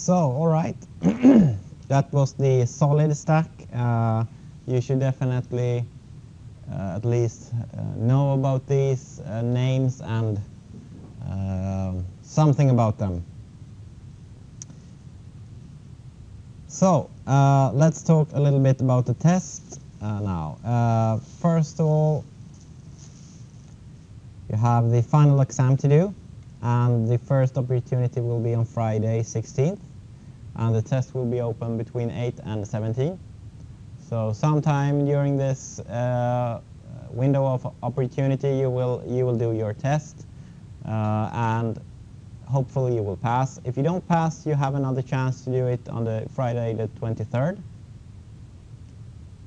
So, all right, that was the solid stack. Uh, you should definitely uh, at least uh, know about these uh, names and uh, something about them. So, uh, let's talk a little bit about the test now. first of all, you have the final exam to do and the first opportunity will be on Friday 16th and the test will be open between 8 and 17. So sometime during this uh, window of opportunity you will you will do your test uh, and hopefully you will pass. If you don't pass you have another chance to do it on the Friday the 23rd.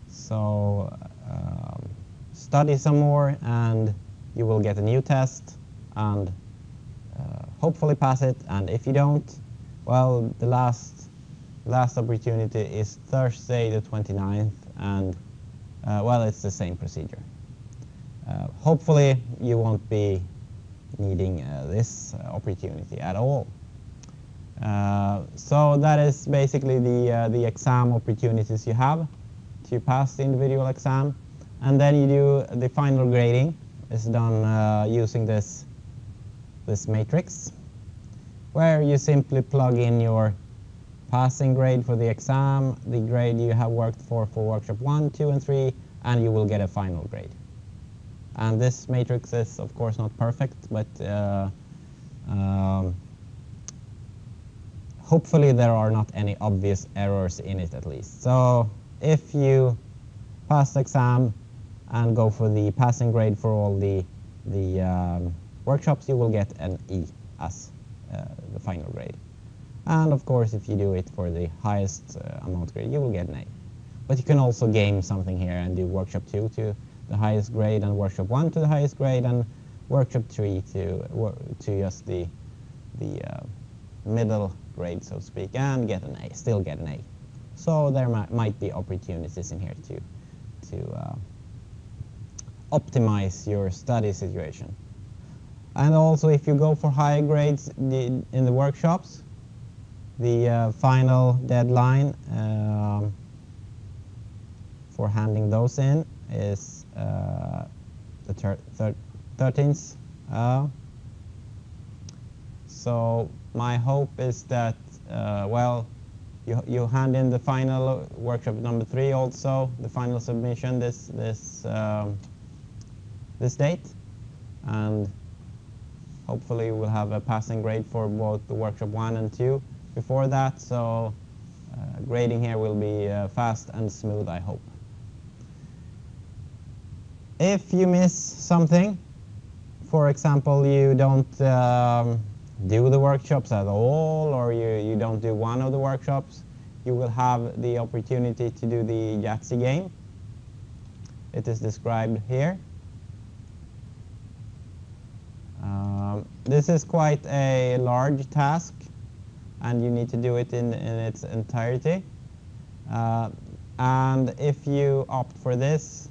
So um, study some more and you will get a new test and uh, hopefully pass it. And if you don't, well, the last last opportunity is Thursday the 29th, and uh, well, it's the same procedure. Uh, hopefully, you won't be needing uh, this opportunity at all. Uh, so that is basically the uh, the exam opportunities you have to pass the individual exam, and then you do the final grading. is done using this this matrix, where you simply plug in your passing grade for the exam, the grade you have worked for for workshop 1, 2, and 3, and you will get a final grade. And this matrix is, of course, not perfect, but uh, um, hopefully there are not any obvious errors in it at least. So if you pass the exam and go for the passing grade for all the, the um, workshops, you will get an E as uh, the final grade. And of course, if you do it for the highest uh, amount grade, you will get an A. But you can also game something here and do workshop 2 to the highest grade and workshop 1 to the highest grade and workshop 3 to, to just the, the uh, middle grade, so to speak, and get an A, still get an A. So there might, might be opportunities in here to, to uh, optimize your study situation. And also if you go for higher grades in the workshops, the uh, final deadline um, for handing those in is uh, the 13th. Uh, so my hope is that, uh, well, you, you hand in the final workshop number three also, the final submission this, this, um, this date. And hopefully we'll have a passing grade for both the workshop 1 and 2 before that, so uh, grading here will be uh, fast and smooth, I hope. If you miss something, for example, you don't um, do the workshops at all, or you, you don't do one of the workshops, you will have the opportunity to do the Yahtzee game. It is described here. Um, this is quite a large task and you need to do it in, in its entirety. Uh, and if you opt for this,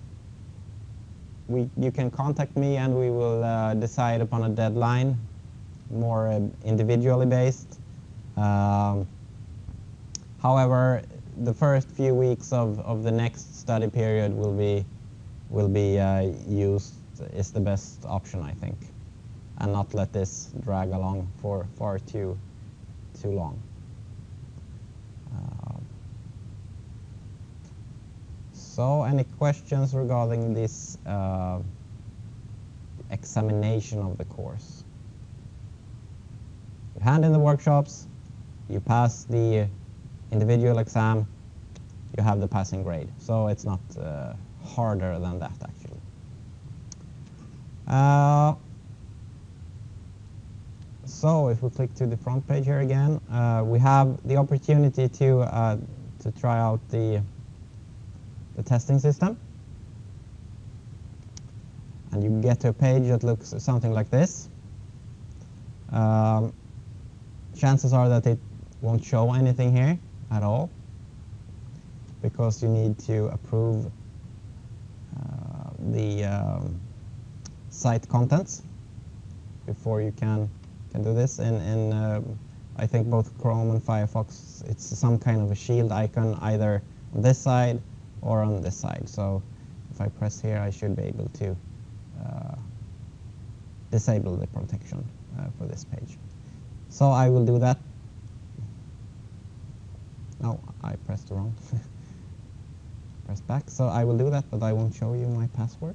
we, you can contact me and we will uh, decide upon a deadline, more uh, individually based. Um, however, the first few weeks of, of the next study period will be will be uh, used is the best option, I think and not let this drag along for far too, too long. Uh, so any questions regarding this uh, examination of the course? You hand in the workshops, you pass the individual exam, you have the passing grade. So it's not uh, harder than that actually. So if we click to the front page here again, uh, we have the opportunity to, uh, to try out the, the testing system. And you get to a page that looks something like this. Um, chances are that it won't show anything here at all because you need to approve uh, the um, site contents before you can can do this And, in uh, I think both Chrome and Firefox, it's some kind of a shield icon either on this side or on this side. So if I press here, I should be able to uh, disable the protection uh, for this page. So I will do that. No, I pressed wrong. press back. So I will do that, but I won't show you my password.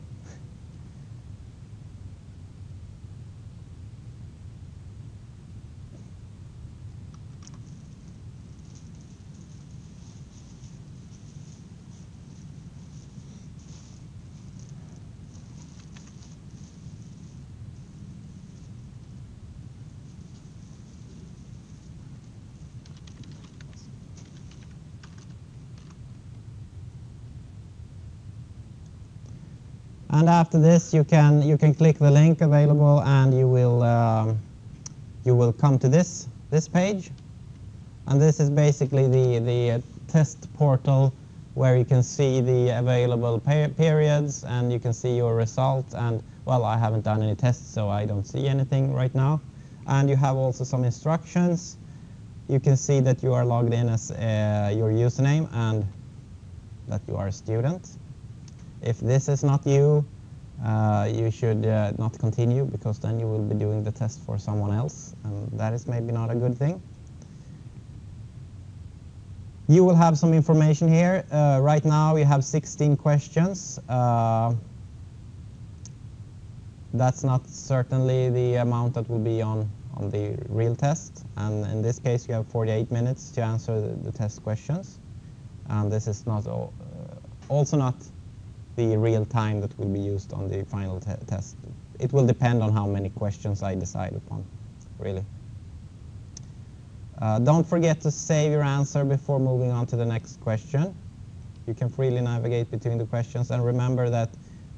And after this, you can you can click the link available, and you will um, you will come to this this page. And this is basically the the test portal where you can see the available periods, and you can see your result. And well, I haven't done any tests, so I don't see anything right now. And you have also some instructions. You can see that you are logged in as uh, your username and that you are a student. If this is not you, uh, you should uh, not continue because then you will be doing the test for someone else and that is maybe not a good thing. You will have some information here. Uh, right now you have 16 questions. Uh, that's not certainly the amount that will be on, on the real test and in this case you have 48 minutes to answer the, the test questions and this is not uh, also not the real time that will be used on the final te test. It will depend on how many questions I decide upon, really. Uh, don't forget to save your answer before moving on to the next question. You can freely navigate between the questions and remember that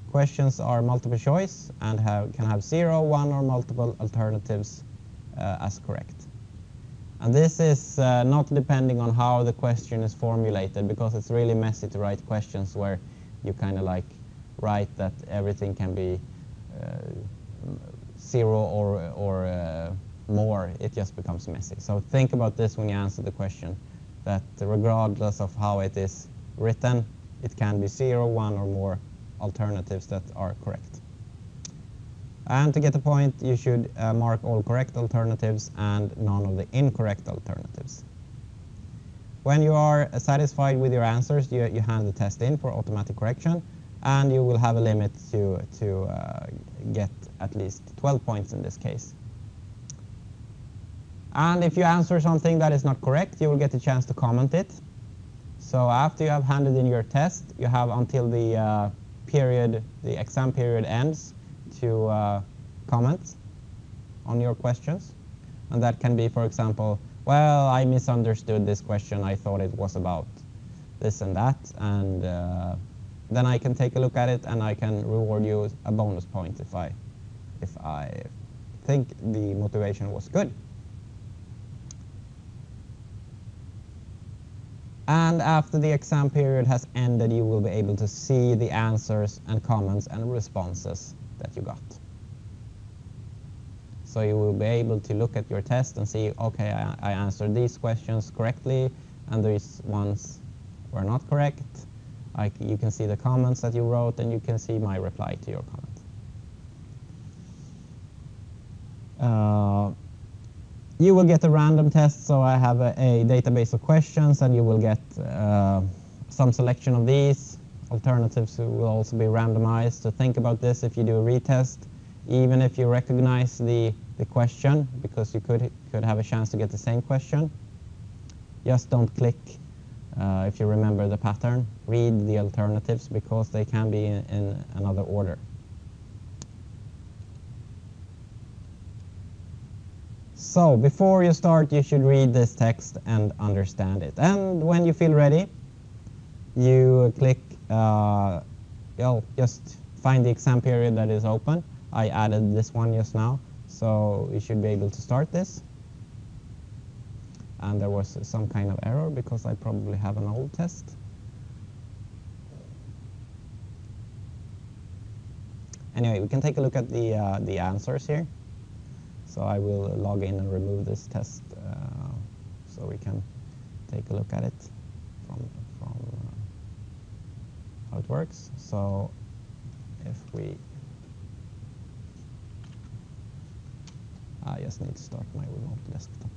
questions are multiple choice and have, can have zero, one or multiple alternatives uh, as correct. And this is uh, not depending on how the question is formulated because it's really messy to write questions where you kind of like write that everything can be uh, zero or, or uh, more, it just becomes messy. So think about this when you answer the question, that regardless of how it is written, it can be zero, one, or more alternatives that are correct. And to get the point, you should uh, mark all correct alternatives and none of the incorrect alternatives. When you are satisfied with your answers, you, you hand the test in for automatic correction, and you will have a limit to, to uh, get at least 12 points in this case. And if you answer something that is not correct, you will get a chance to comment it. So after you have handed in your test, you have until the uh, period, the exam period ends to uh, comment on your questions. And that can be, for example, well, I misunderstood this question. I thought it was about this and that. And uh, then I can take a look at it and I can reward you a bonus point if I, if I think the motivation was good. And after the exam period has ended, you will be able to see the answers and comments and responses that you got. So you will be able to look at your test and see, okay, I, I answered these questions correctly, and these ones were not correct. I, you can see the comments that you wrote, and you can see my reply to your comment. Uh, you will get a random test, so I have a, a database of questions, and you will get uh, some selection of these. Alternatives will also be randomized, so think about this if you do a retest even if you recognize the, the question, because you could, could have a chance to get the same question. Just don't click uh, if you remember the pattern. Read the alternatives because they can be in, in another order. So before you start, you should read this text and understand it. And when you feel ready, you click, uh, you'll just find the exam period that is open I added this one just now, so we should be able to start this. And there was some kind of error because I probably have an old test. Anyway, we can take a look at the, uh, the answers here. So I will log in and remove this test uh, so we can take a look at it from, from uh, how it works. So if we, Ah, I just need to start my remote desktop.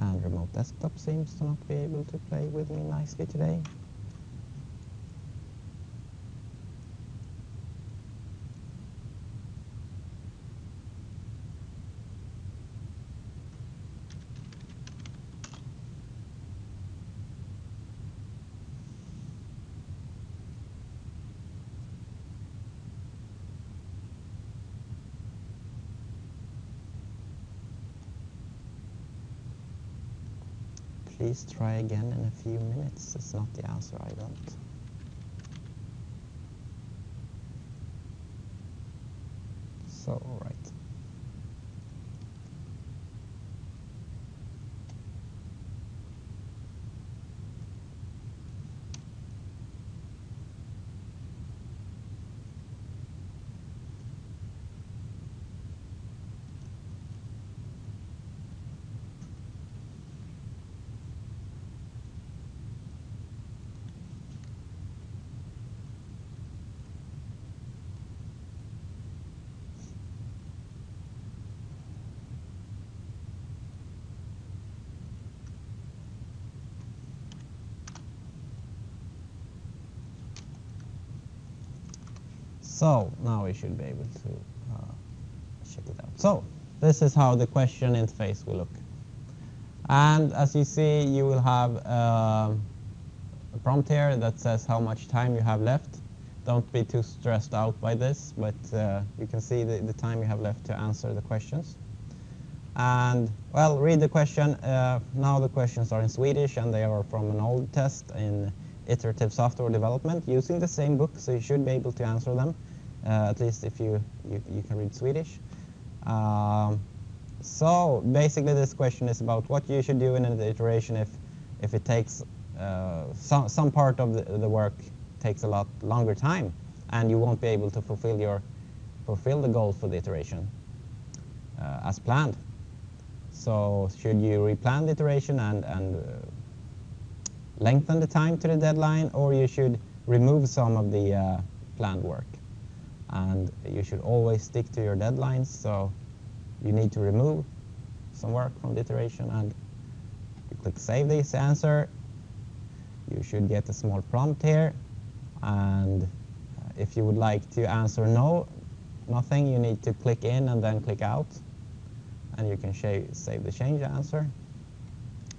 and remote desktop seems to not be able to play with me nicely today. Please try again in a few minutes. It's not the answer, I don't. So, all right. So now we should be able to uh, check it out. So this is how the question interface will look. And as you see, you will have uh, a prompt here that says how much time you have left. Don't be too stressed out by this, but uh, you can see the, the, time you have left to answer the questions. And, well, read the question. Uh, now the questions are in Swedish, and they are from an old test in iterative software development using the same book, so you should be able to answer them. Uh, at least if you, you, you can read Swedish. Um, so basically this question is about what you should do in an iteration if, if it takes uh, some, some part of the, the work takes a lot longer time and you won't be able to fulfill your fulfill the goal for the iteration uh, as planned. So should you replan the iteration and, and uh, lengthen the time to the deadline or you should remove some of the uh, planned work and you should always stick to your deadlines. So you need to remove some work from the iteration and you click save this answer. You should get a small prompt here and uh, if you would like to answer no, nothing, you need to click in and then click out and you can save the change answer.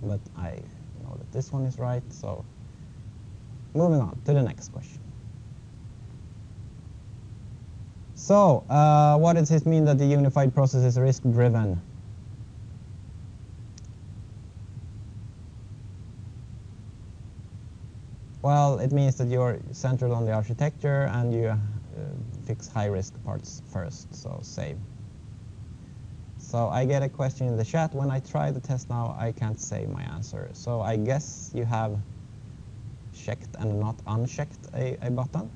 But I know that this one is right, so moving on to the next question. So, uh, what does it mean that the unified process is risk-driven? Well, it means that you're centered on the architecture and you uh, fix high-risk parts first, so save. So I get a question in the chat. When I try the test now, I can't save my answer. So I guess you have checked and not unchecked a, a button.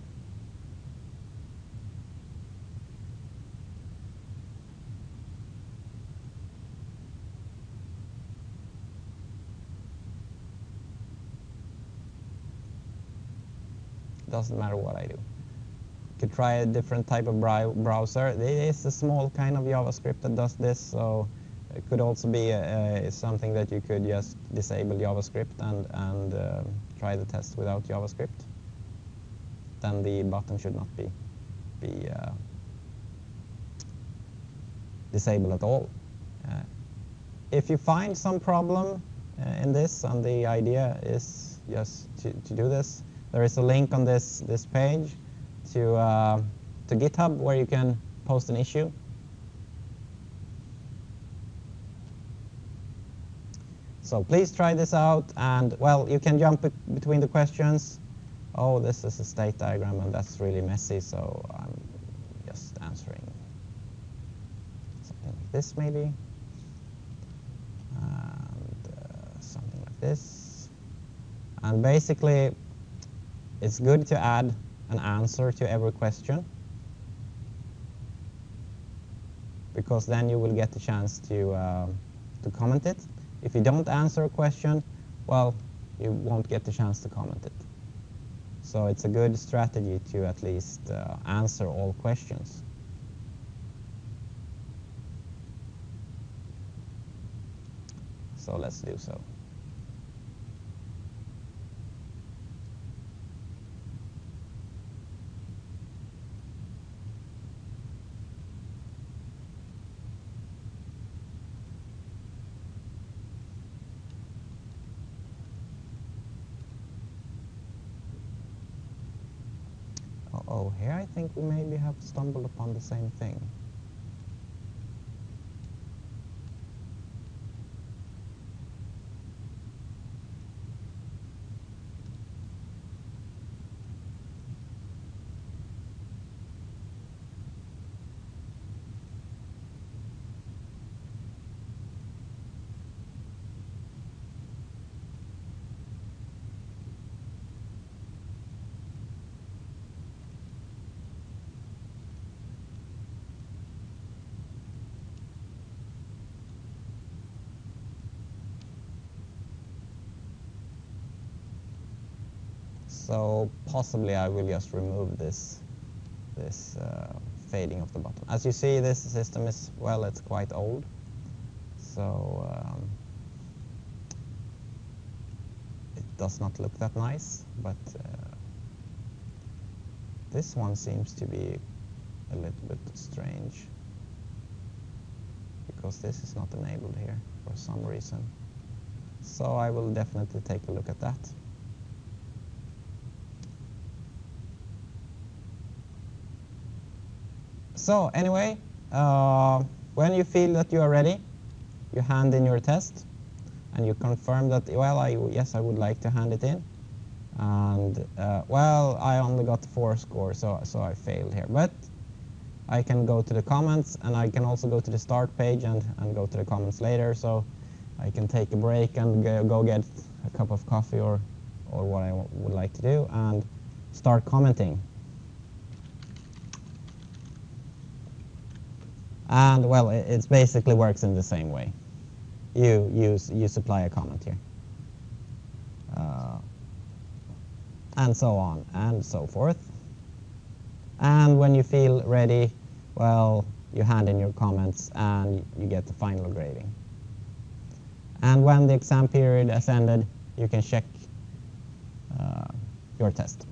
Doesn't matter what I do. You could try a different type of browser. There is a small kind of JavaScript that does this, so it could also be a, a, something that you could just disable JavaScript and, and uh, try the test without JavaScript. Then the button should not be, be uh, disabled at all. Uh, if you find some problem uh, in this and the idea is just to, to do this. There is a link on this, this page to, uh, to GitHub where you can post an issue. So please try this out and well, you can jump between the questions. Oh, this is a state diagram and that's really messy, so I'm just answering something like this maybe. And uh, something like this. And basically, it's good to add an answer to every question because then you will get the chance to, uh, to comment it. If you don't answer a question, well, you won't get the chance to comment it. So it's a good strategy to at least uh, answer all questions. So let's do so. Here I think we maybe have stumbled upon the same thing. So possibly I will just remove this, this uh, fading of the bottom. As you see, this system is, well, it's quite old. So um, it does not look that nice, but uh, this one seems to be a little bit strange because this is not enabled here for some reason. So I will definitely take a look at that. So anyway, uh, when you feel that you are ready, you hand in your test and you confirm that, well, I, yes, I would like to hand it in. And, uh, well, I only got four score, so, so I failed here. But I can go to the comments and I can also go to the start page and, and go to the comments later. So I can take a break and go, go get a cup of coffee or, or what I would like to do and start commenting. And well, it, it basically works in the same way. You use you supply a comment here, uh, and so on and so forth. And when you feel ready, well, you hand in your comments and you get the final grading. And when the exam period has ended, you can check uh, your test.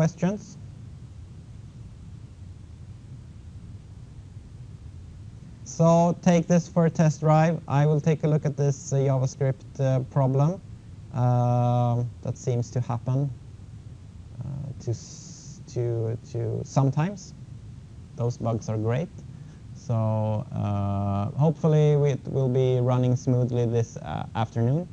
Questions? So take this for a test drive. I will take a look at this uh, JavaScript uh, problem uh, that seems to happen uh, to, to, to sometimes. Those bugs are great. So uh, hopefully it will be running smoothly this uh, afternoon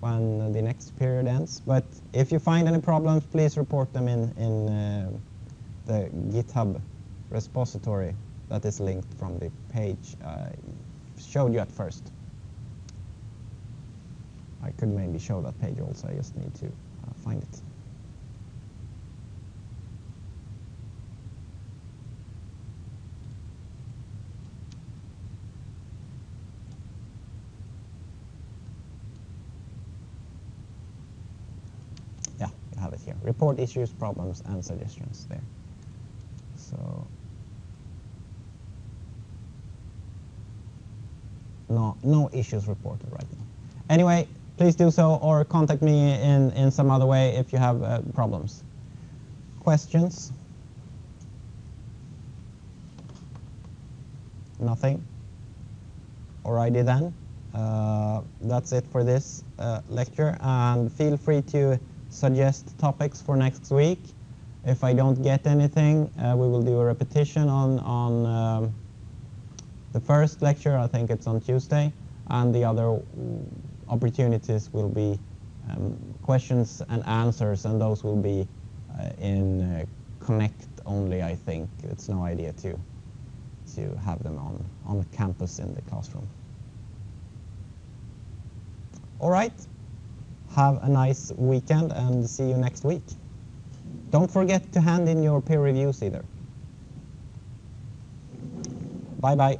when the next period ends. But if you find any problems, please report them in, in uh, the GitHub repository that is linked from the page I showed you at first. I could maybe show that page also, I just need to uh, find it. Report issues, problems, and suggestions there. So no, no issues reported right now. Anyway, please do so or contact me in, in some other way if you have uh, problems. Questions? Nothing? Alrighty then. Uh, that's it for this uh, lecture and feel free to suggest topics for next week. If I don't get anything, uh, we will do a repetition on, on um, the first lecture, I think it's on Tuesday, and the other opportunities will be um, questions and answers, and those will be uh, in uh, Connect only, I think. It's no idea to, to have them on, on campus in the classroom. All right. Have a nice weekend and see you next week. Don't forget to hand in your peer reviews either. Bye bye.